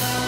Bye.